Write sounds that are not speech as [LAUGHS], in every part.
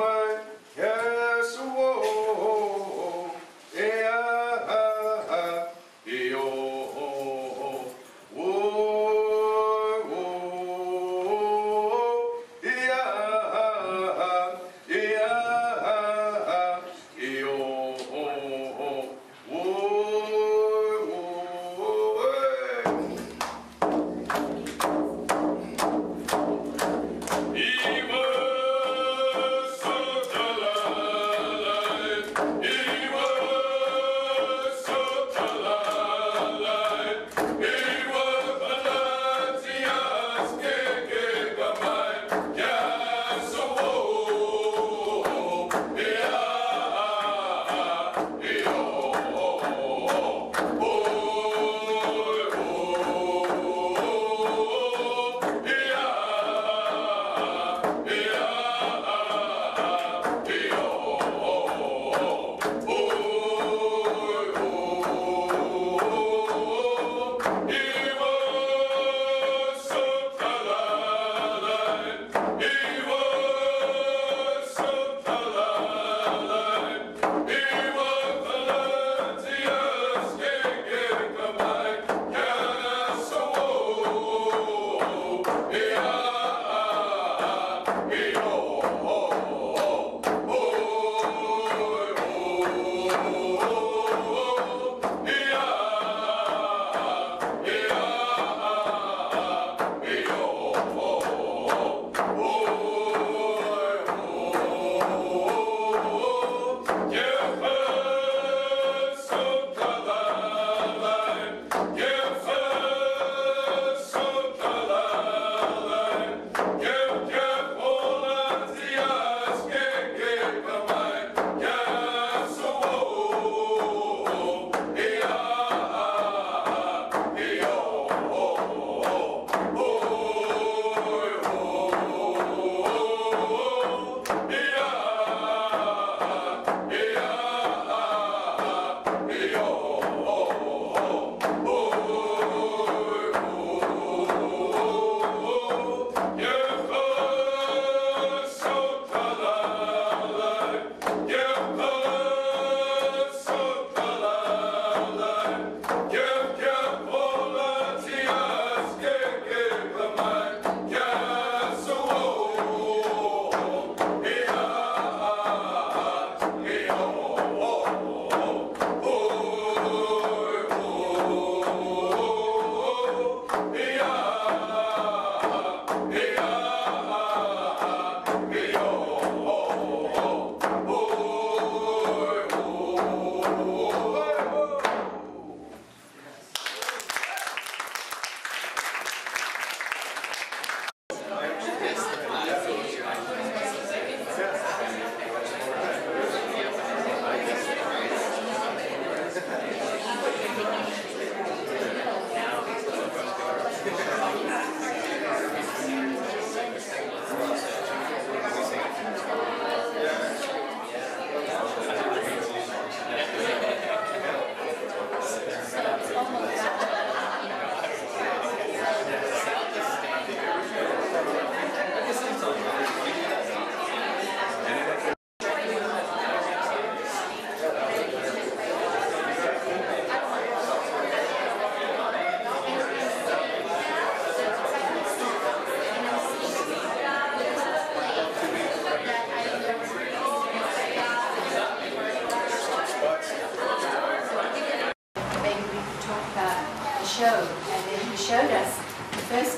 mine. Maybe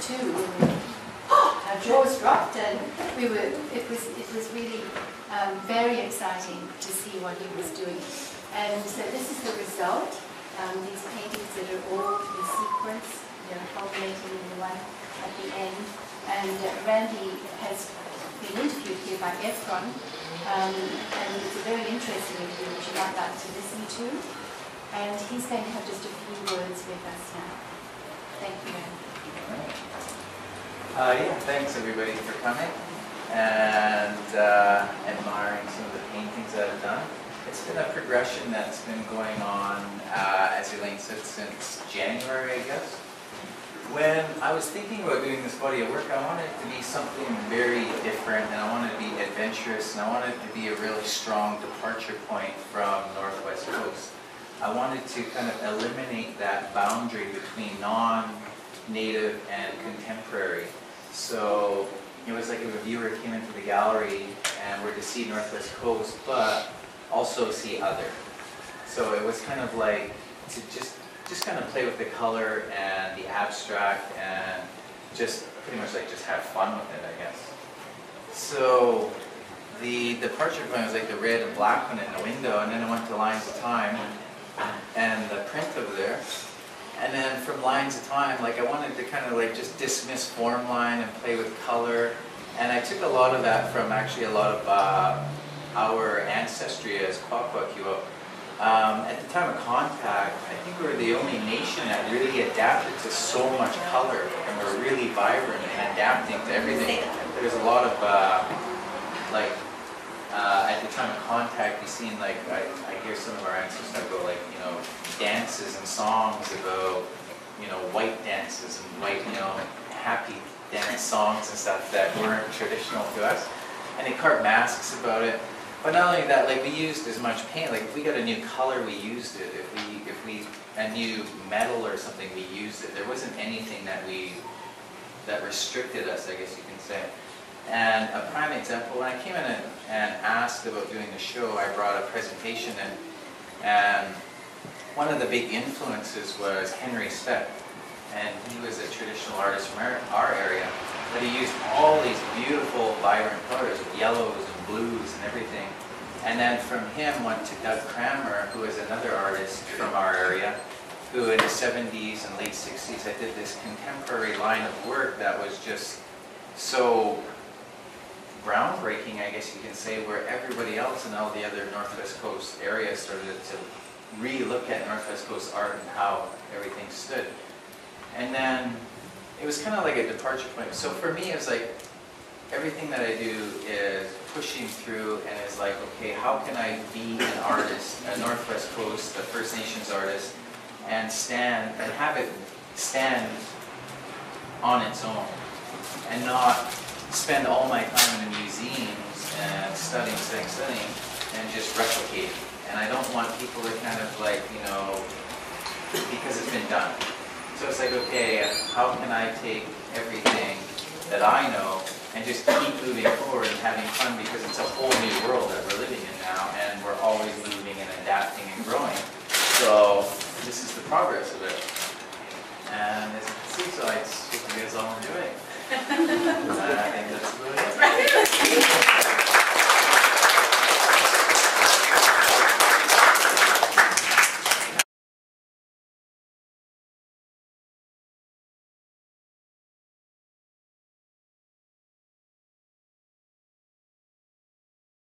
two, and our jaws dropped, and we were. It was it was really um, very exciting to see what he was doing. And so this is the result. Um, these paintings that are all in sequence, they're culminating in the one at the end. And uh, Rande has been interviewed here by Efron, um, and it's a very interesting interview which you might like to listen to. And he's going to have just a few words with us now. Thank you. Uh, yeah, thanks everybody for coming and uh, admiring some of the paintings that I've done. It's been a progression that's been going on, uh, as Elaine said, since January, I guess. When I was thinking about doing this body of work, I wanted it to be something very different, and I wanted to be adventurous, and I wanted it to be a really strong departure point from Northwest Coast. I wanted to kind of eliminate that boundary between non-native and contemporary. So it was like if a viewer came into the gallery and were to see Northwest Coast, but also see other. So it was kind of like to just just kind of play with the color and the abstract and just pretty much like just have fun with it, I guess. So the departure point was like the red and black one in the window, and then I went to Lines of Time and the print over there. And then from Lines of Time, like I wanted to kind of like just dismiss formline and play with color. And I took a lot of that from actually a lot of uh, our ancestry as Kwakwaka'wakw. Um, at the time of contact, I think we were the only nation that really adapted to so much color and were really vibrant and adapting to everything. There's a lot of uh, like uh, at the time of contact, you seen like I, I hear some of our ancestors go like you know dances and songs about you know white dances and white you know happy dance songs and stuff that weren't traditional to us, and they carved masks about it. But not only that, like we used as much paint. Like if we got a new color, we used it. If we if we a new metal or something, we used it. There wasn't anything that we that restricted us, I guess you can say. And a prime example, when I came in and, and asked about doing the show, I brought a presentation in, and one of the big influences was Henry Speck. And he was a traditional artist from our, our area, but he used all these beautiful, vibrant colors, yellows and blues and everything. And then from him went to Doug Cranmer, who is another artist from our area, who in the 70s and late 60s, I did this contemporary line of work that was just so groundbreaking, I guess you can say, where everybody else in all the other Northwest Coast areas started to re-look at Northwest Coast art and how everything stood. And then it was kind of like a departure point. So for me, it was like everything that I do is pushing through and is like, okay, how can I be an artist, a Northwest Coast, a First Nations artist, and stand and have it stand on its own and not spend all my time in the museums and studying, studying, studying, and just replicating. And I don't want people to kind of like, you know, because it's been done. So it's like, okay, how can I take everything that I know and just keep moving forward and having fun because it's a whole new world that we're living in now and we're always moving and adapting and growing. So this is the progress of it. And as you can see, so I, you guys all enjoy [LAUGHS] it. I think that's about it.